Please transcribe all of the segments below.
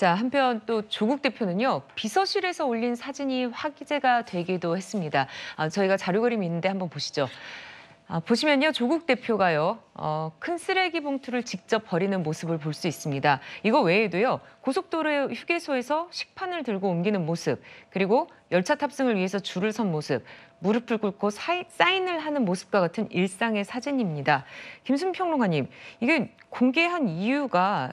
자, 한편 또 조국 대표는요, 비서실에서 올린 사진이 화제가 되기도 했습니다. 아, 저희가 자료 그림이 있는데 한번 보시죠. 아, 보시면요, 조국 대표가요, 어, 큰 쓰레기 봉투를 직접 버리는 모습을 볼 수 있습니다. 이거 외에도요, 고속도로 휴게소에서 식판을 들고 옮기는 모습, 그리고 열차 탑승을 위해서 줄을 선 모습, 무릎을 꿇고 사이, 사인을 하는 모습과 같은 일상의 사진입니다. 김순 평론가님, 이게 공개한 이유가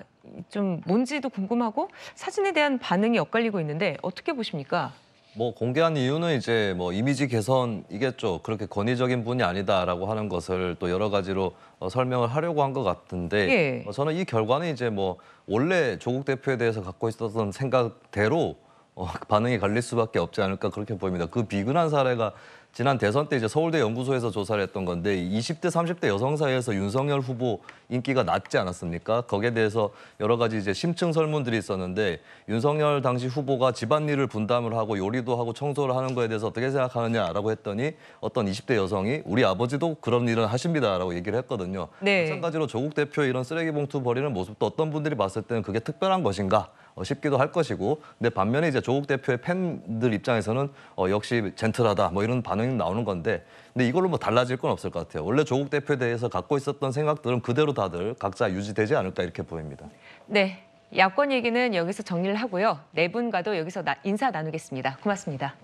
좀 뭔지도 궁금하고 사진에 대한 반응이 엇갈리고 있는데 어떻게 보십니까? 뭐 공개한 이유는 이제 뭐 이미지 개선이겠죠. 그렇게 권위적인 분이 아니다라고 하는 것을 또 여러 가지로 어, 설명을 하려고 한 것 같은데 예. 어, 저는 이 결과는 이제 뭐 원래 조국 대표에 대해서 갖고 있었던 생각대로 어, 반응이 갈릴 수밖에 없지 않을까 그렇게 보입니다. 그 비근한 사례가 지난 대선 때 이제 서울대 연구소에서 조사를 했던 건데 20대 30대 여성 사이에서 윤석열 후보 인기가 낮지 않았습니까? 거기에 대해서 여러 가지 이제 심층 설문들이 있었는데 윤석열 당시 후보가 집안일을 분담을 하고 요리도 하고 청소를 하는 거에 대해서 어떻게 생각하느냐라고 했더니 어떤 20대 여성이 우리 아버지도 그런 일은 하십니다라고 얘기를 했거든요. 네. 마찬가지로 조국 대표의 이런 쓰레기 봉투 버리는 모습도 어떤 분들이 봤을 때는 그게 특별한 것인가 어, 싶기도 할 것이고 근데 반면에 이제 조국 대표의 팬들 입장에서는 어, 역시 젠틀하다 뭐 이런 반응이 나오는 건데 근데 이걸로 뭐 달라질 건 없을 것 같아요. 원래 조국 대표에 대해서 갖고 있었던 생각들은 그대로 다들 각자 유지되지 않을까 이렇게 보입니다. 네, 야권 얘기는 여기서 정리를 하고요. 네 분과도 여기서 나- 인사 나누겠습니다. 고맙습니다.